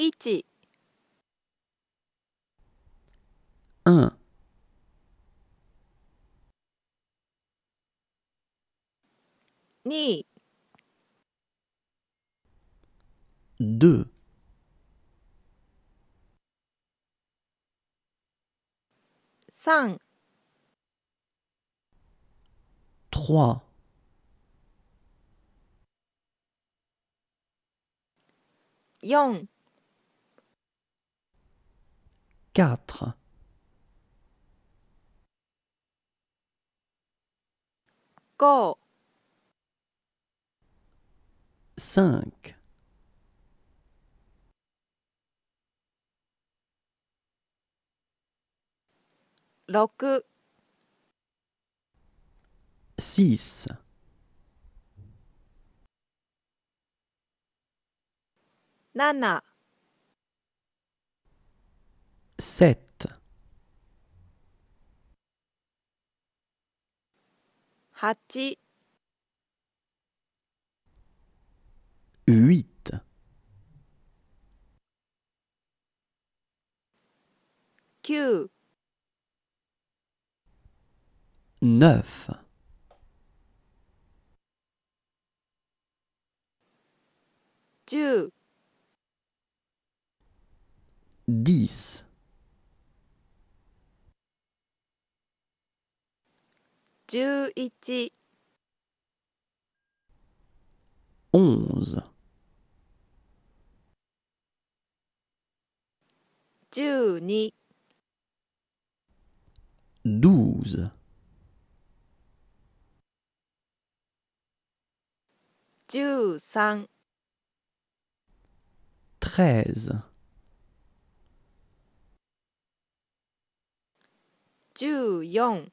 一、un, 二、deux, 三、trois, 四、4, 5、5, 6、6, 7、7, 8、8, 9、9, 10、10, 11、11, 12、12, 13、13, 14、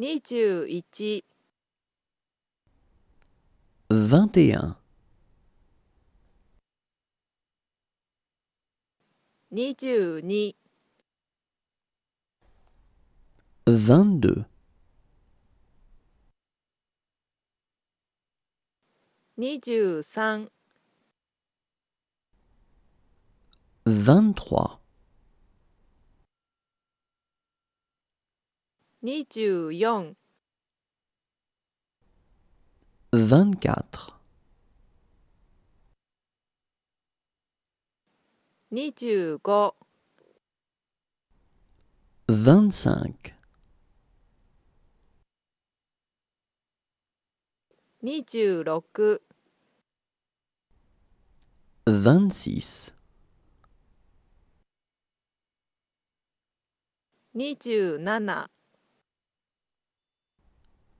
21、21, 22、22, 23、23, 24、24, 25、25, 26、26, 27、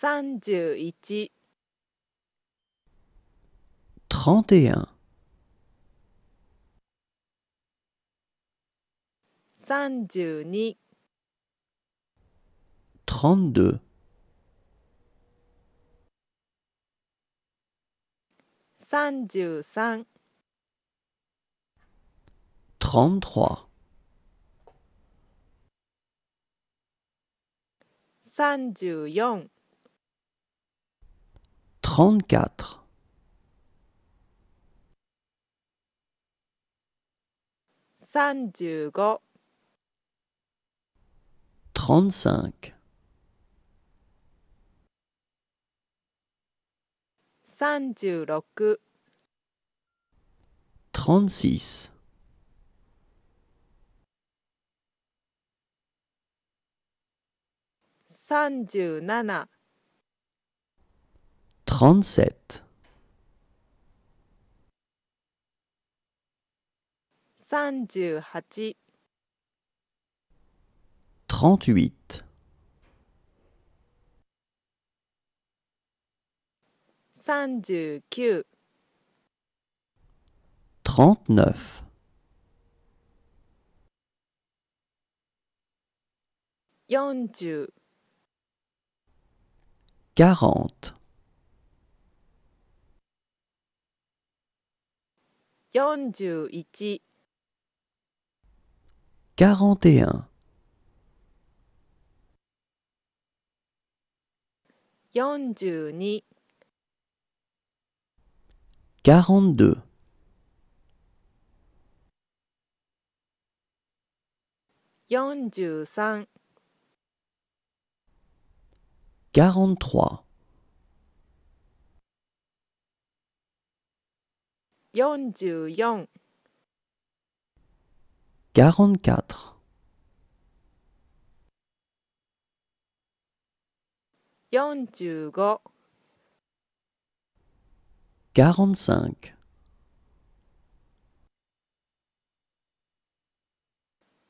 31、31, 32、trente-deux, 33 trente-trois, 34 trente-quatre, 35 trente-cinq, 36 trente-six, 37 trente-sept, 38 trente-huit, 39 trente-neuf, 40 quarante, 41 quarante et un, 42 quarante-deux, 43 quarante-trois, 44 quarante-quatre, 45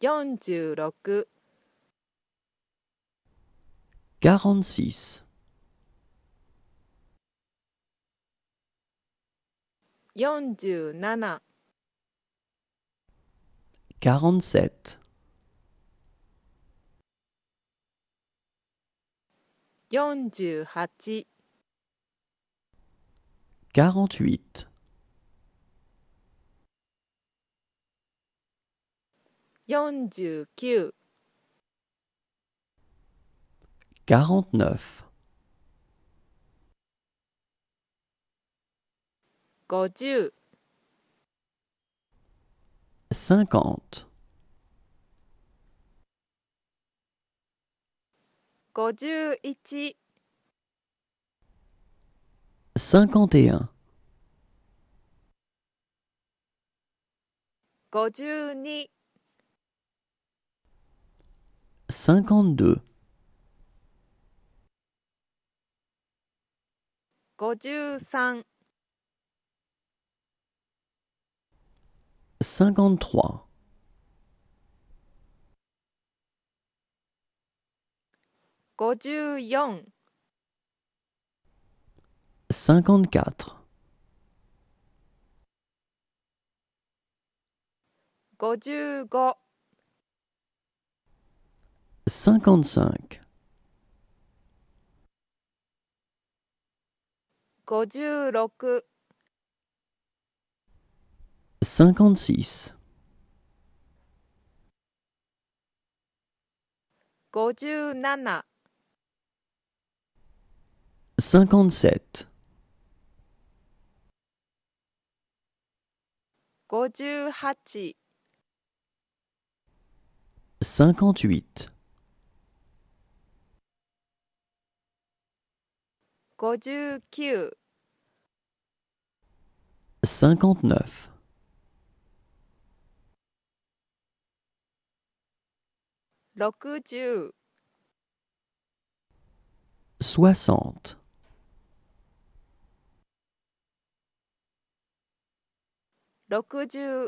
quarante-cinq, 46 quarante-six, 47 quarante-sept, 48 quarante-huit, 49 50 cinquante, 51 cinquante et un, 52 cinquante-deux, 53 cinquante-trois, 54 cinquante-quatre, 55 cinquante-cinq, 56 cinquante-six, 57 cinquante-sept, 58 cinquante-huit, 59 cinquante-neuf, 60 soixante, 61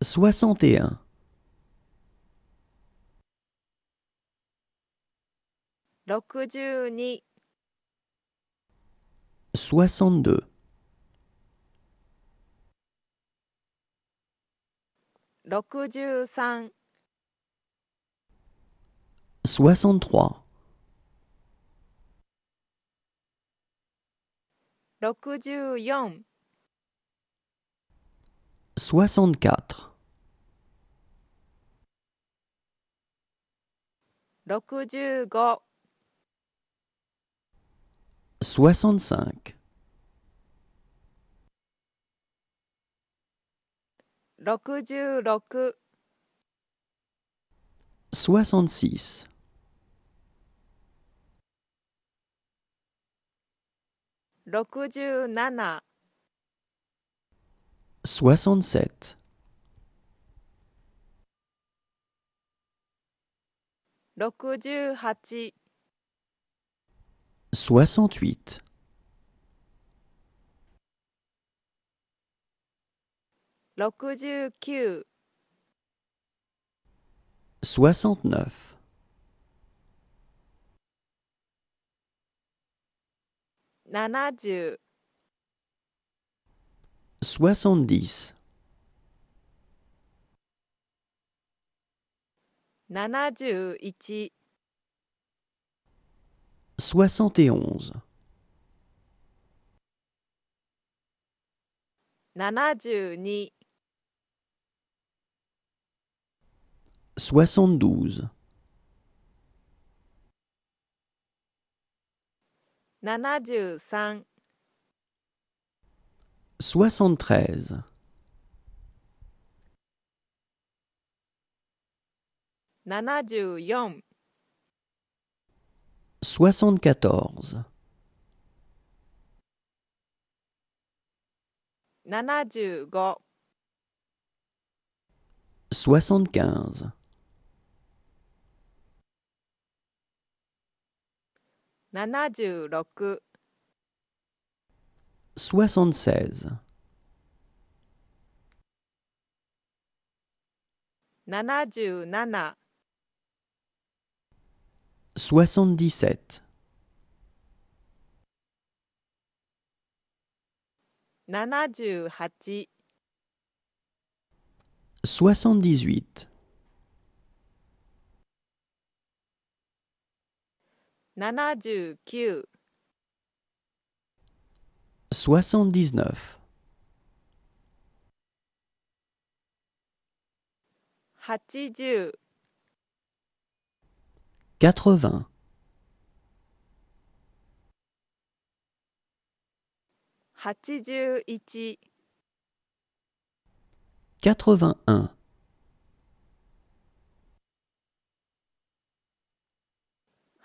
soixante et un, 62 soixante-deux, 63 soixante-trois, 64 soixante-quatre, 65 soixante-cinq, 66 soixante-six, 67 soixante-sept, 68 soixante-huit, 69 soixante-neuf, 70 soixante-dix, 71 soixante et onze, 72 soixante-douze, 73 soixante-treize, 74 soixante-quatorze, 75 soixante-quinze, 76 soixante-seize, 77 soixante-dix-sept, 78 soixante-dix-huit, 79 soixante-dix-neuf, 80 quatre-vingts, 81 quatre-vingt-un,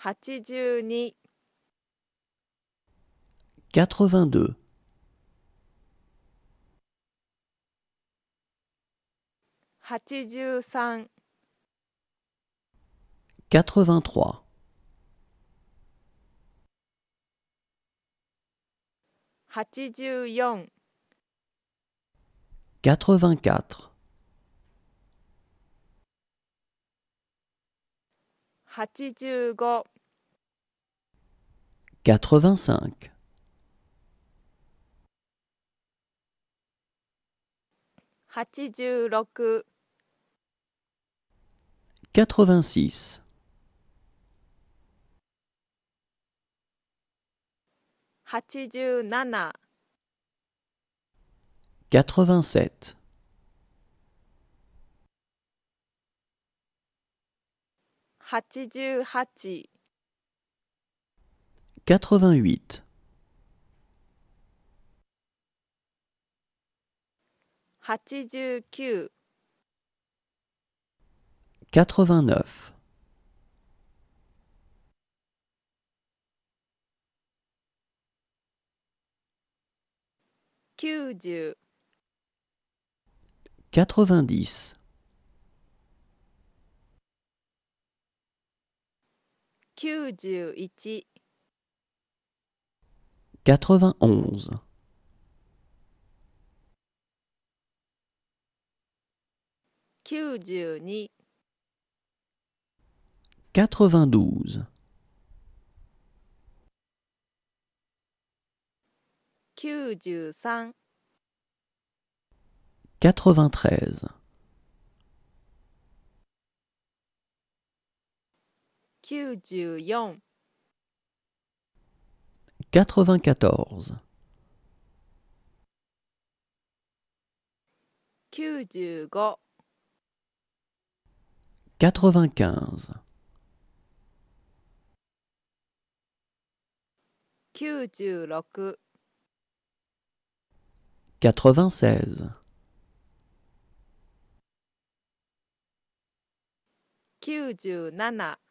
82 quatre-vingt-deux, 83 quatre-vingt-trois, 84 quatre-vingt-quatre, 85 quatre-vingt-cinq, 86 quatre-vingt-six, 87 quatre-vingt-sept, 88 quatre-vingt-huit, 89 quatre-vingt-neuf, 90 quatre-vingt-dix, 91 quatre-vingt-onze, 92 quatre-vingt-douze, 93 quatre-vingt-treize, 94 94 95 95 96 96 97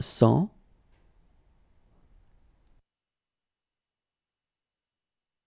100